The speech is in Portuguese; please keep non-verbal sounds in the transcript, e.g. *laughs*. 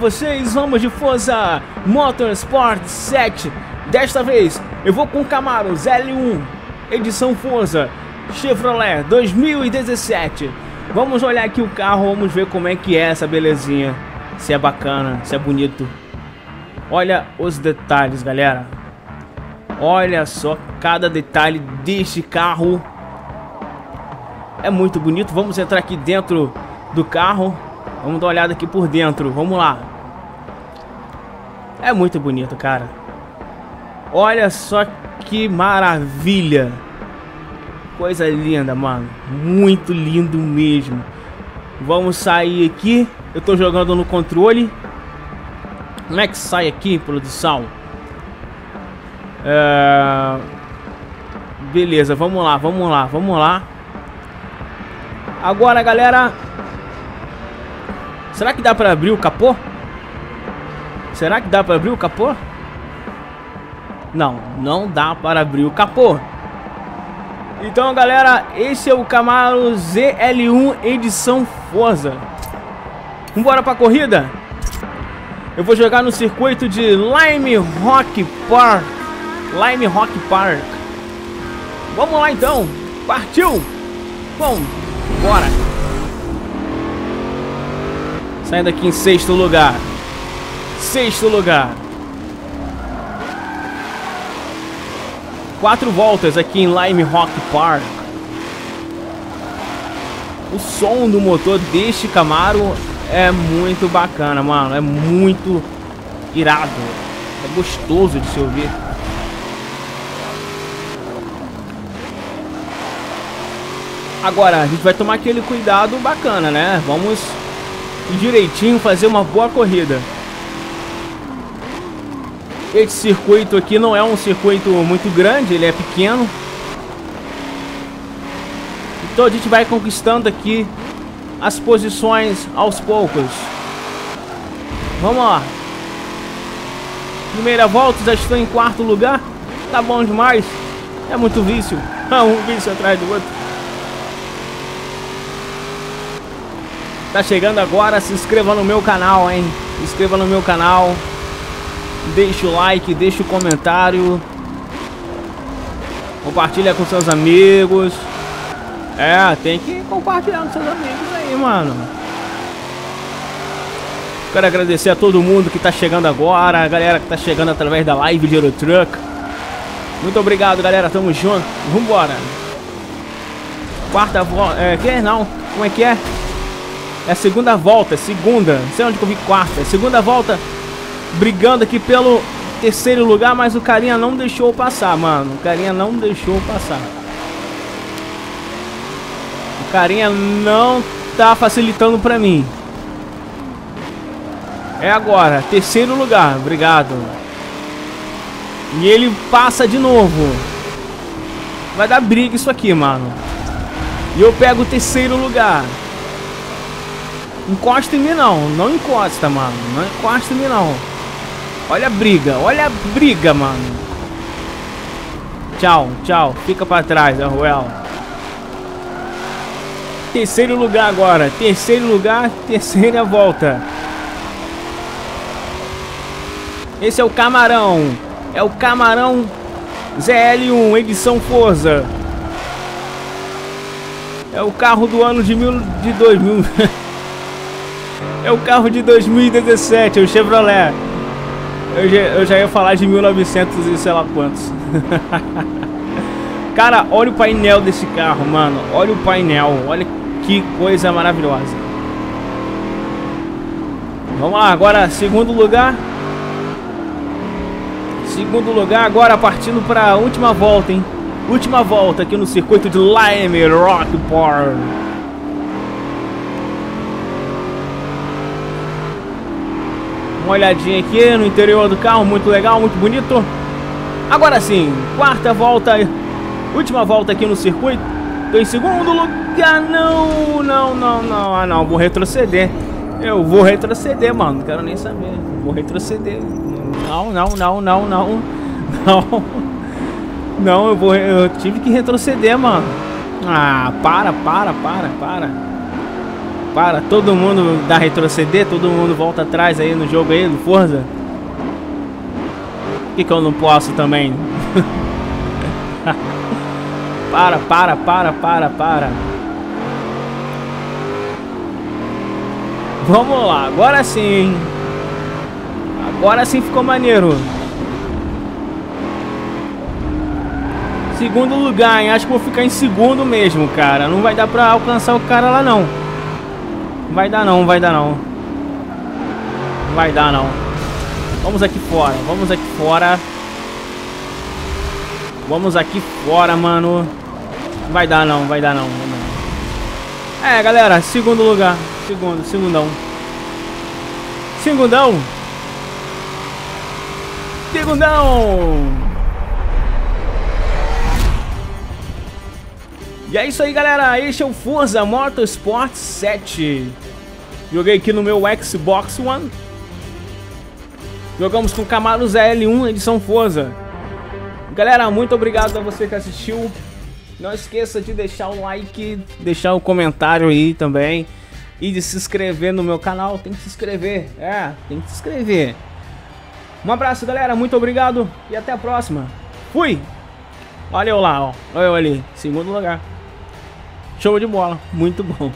vocês, vamos de Forza Motorsport 7 Desta vez eu vou com Camaro ZL1 Edição Forza Chevrolet 2017 Vamos olhar aqui o carro, vamos ver como é que é essa belezinha. Se é bacana, se é bonito. Olha os detalhes galera. Olha só cada detalhe deste carro. É muito bonito, vamos entrar aqui dentro do carro. Vamos dar uma olhada aqui por dentro. Vamos lá. É muito bonito, cara. Olha só que maravilha. Coisa linda, mano. Muito lindo mesmo. Vamos sair aqui. Eu tô jogando no controle. Como é que sai aqui, produção? É... Beleza, vamos lá, vamos lá, vamos lá. Agora, galera, Será que dá pra abrir o capô? Será que dá pra abrir o capô? Não, não dá para abrir o capô. Então, galera, esse é o Camaro ZL1 edição Forza. Vambora pra corrida? Eu vou jogar no circuito de Lime Rock Park. Lime Rock Park. Vamos lá então. Partiu. Bom, bora. Saindo aqui em sexto lugar. Sexto lugar. Quatro voltas aqui em Lime Rock Park. O som do motor deste Camaro é muito bacana, mano. É muito irado. É gostoso de se ouvir. Agora, a gente vai tomar aquele cuidado bacana, né? Vamos direitinho fazer uma boa corrida. Esse circuito aqui não é um circuito muito grande, ele é pequeno. Então a gente vai conquistando aqui as posições aos poucos. Vamos lá. Primeira volta, já estou em quarto lugar. Tá bom demais. É muito vício. *laughs* um vício atrás do outro. Tá chegando agora, se inscreva no meu canal, hein? Se inscreva no meu canal. Deixa o like, deixa o comentário. Compartilha com seus amigos. É, tem que compartilhar com seus amigos aí, mano. Quero agradecer a todo mundo que tá chegando agora, a galera que tá chegando através da live de Eurotruck. Muito obrigado, galera. Tamo junto. Vambora. Quarta volta. É, que não? Como é que é? É segunda volta, é segunda. Não sei onde que eu vi quarta. É segunda volta brigando aqui pelo terceiro lugar, mas o carinha não deixou passar, mano. O carinha não deixou passar. O carinha não tá facilitando pra mim. É agora, terceiro lugar, obrigado. E ele passa de novo. Vai dar briga isso aqui, mano. E eu pego o terceiro lugar. Encosta em mim não, não encosta, mano. Não encosta em mim não. Olha a briga, olha a briga, mano. Tchau, tchau. Fica pra trás, Arruel. Terceiro lugar agora. Terceiro lugar, terceira volta. Esse é o Camarão. É o Camarão ZL1, edição Forza. É o carro do ano de, mil, de 2000. *laughs* É o carro de 2017, é o Chevrolet. Eu já, eu já ia falar de 1900 e sei lá quantos. *laughs* Cara, olha o painel desse carro, mano. Olha o painel. Olha que coisa maravilhosa. Vamos lá, agora segundo lugar. Segundo lugar, agora partindo para a última volta, hein? Última volta aqui no circuito de Lime Rock Park. Uma olhadinha aqui no interior do carro, muito legal, muito bonito. Agora sim, quarta volta, última volta aqui no circuito. Tô em segundo lugar, não, não, não, não, ah não, vou retroceder. Eu vou retroceder, mano, não quero nem saber, vou retroceder. Não, não, não, não, não, não. Não, eu vou, eu tive que retroceder, mano. Ah, para, para, para, para. Para, todo mundo dá retroceder, todo mundo volta atrás aí no jogo aí, no Forza. Por que, que eu não posso também? *laughs* para, para, para, para, para. Vamos lá, agora sim. Agora sim ficou maneiro. Segundo lugar, hein? Acho que vou ficar em segundo mesmo, cara. Não vai dar pra alcançar o cara lá, não. Vai dar não, vai dar não. Vai dar não. Vamos aqui fora, vamos aqui fora. Vamos aqui fora, mano. Vai dar não, vai dar não. É, galera, segundo lugar. Segundo, segundão. Segundão. Segundão. E é isso aí, galera. Este é o Forza Motorsport 7. Joguei aqui no meu Xbox One. Jogamos com Camaro ZL1, edição Forza. Galera, muito obrigado a você que assistiu. Não esqueça de deixar o like, deixar o comentário aí também. E de se inscrever no meu canal. Tem que se inscrever. É, tem que se inscrever. Um abraço, galera. Muito obrigado. E até a próxima. Fui! Olha eu lá, ó. Olha eu ali. Segundo lugar. Show de bola. Muito bom.